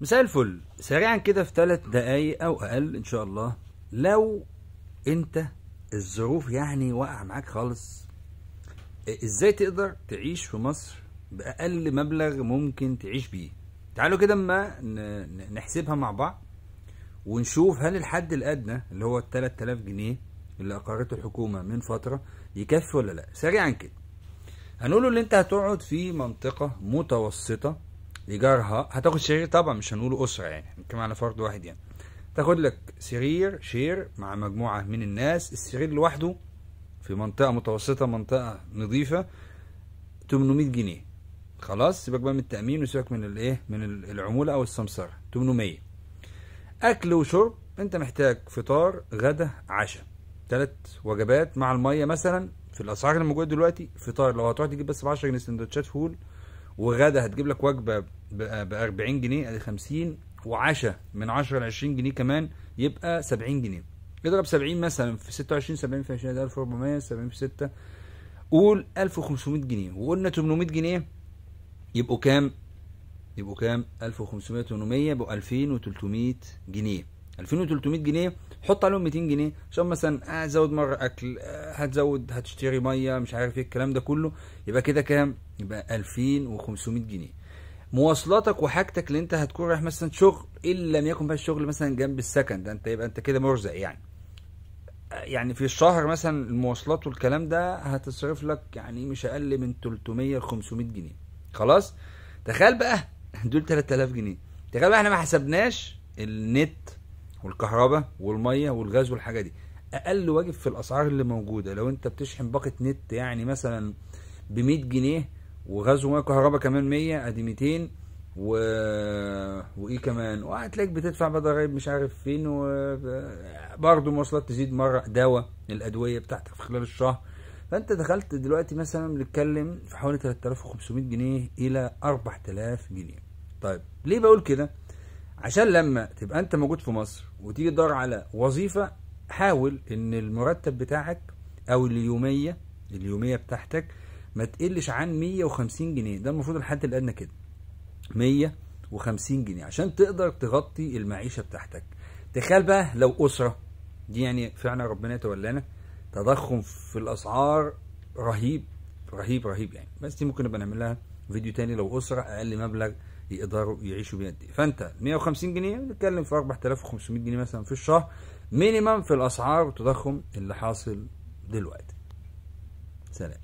مساء الفل. سريعا كده في ثلاث دقايق أو أقل إن شاء الله. لو أنت الظروف يعني واقع معاك خالص إزاي تقدر تعيش في مصر بأقل مبلغ ممكن تعيش بيه؟ تعالوا كده اما نحسبها مع بعض ونشوف هل الحد الأدنى اللي هو ال 3000 جنيه اللي أقرته الحكومة من فترة يكفي ولا لأ؟ سريعا كده. هنقوله اللي أنت هتقعد في منطقة متوسطة ايجارها هتاخد سرير طبعا مش هنقوله أسرة يعني. هنتكلم على فرد واحد يعني. تاخد لك سرير share مع مجموعة من الناس. السرير لوحده في منطقة متوسطة منطقة نظيفة 800 جنيه. خلاص سيبك بقى من التأمين وسيبك من الايه من العمولة أو السمسرة. 800 أكل وشرب أنت محتاج فطار غدا عشاء. ثلاث وجبات مع المية مثلا في الأسعار اللي موجودة دلوقتي. فطار لو هتروح تجيب بس ب 10 جنيه سندوتشات فول وغدا هتجيب لك وجبة ب 40 جنيه أدي 50 وعشاء من 10 ل 20 جنيه كمان يبقى 70 جنيه. اضرب 70 مثلا في 26 70 في 20 1400 70 في 6 قول 1500 جنيه. وقلنا 800 جنيه يبقوا كام؟ يبقوا كام؟ 1500 800 يبقوا 2300 جنيه. 2300 جنيه حط عليهم 200 جنيه عشان مثلا هتزود مرة أكل آه، هتزود هتشتري مية مش عارف إيه الكلام ده كله يبقى كده كام؟ يبقى 2500 جنيه. مواصلاتك وحاجتك اللي أنت هتكون رايح مثلا شغل إن لم يكن بقى الشغل مثلا جنب السكن ده أنت يبقى أنت كده مرزق يعني. آه، يعني في الشهر مثلا المواصلات والكلام ده هتصرف لك يعني مش أقل من 300 ل 500 جنيه. خلاص؟ تخيل بقى دول 3000 جنيه. تخيل بقى إحنا ما حسبناش النت والكهرباء والمية والغاز والحاجة دي. أقل واجب في الأسعار اللي موجودة. لو أنت بتشحن باقة نت يعني مثلا ب 100 جنيه وغاز ومية وكهرباء كمان 100 أدي 200 و... وإيه كمان؟ وهتلاقيك بتدفع بقى ضرايب مش عارف فين وبرضه مواصلات تزيد مرة. دواء الأدوية بتاعتك في خلال الشهر. فأنت دخلت دلوقتي مثلا بنتكلم في حوالي 3500 جنيه إلى 4000 جنيه. طيب ليه بقول كده؟ عشان لما تبقى انت موجود في مصر وتيجي تدور على وظيفة حاول إن المرتب بتاعك أو اليومية اليومية بتاعتك ما تقلش عن 150 جنيه. ده المفروض الحد الادنى كده. 150 جنيه عشان تقدر تغطي المعيشة بتاعتك. تخيل بقى لو أسرة دي يعني فعلا ربنا يتولانا تضخم في الأسعار رهيب رهيب رهيب يعني. بس دي ممكن نبقى نعمل لها فيديو تاني لو أسرة أقل مبلغ يقدروا يعيشوا بيه قد إيه فانت 150 جنيه بنتكلم في 4500 جنيه مثلا في الشهر مينيمم في الأسعار والتضخم اللي حاصل دلوقتي. سلام.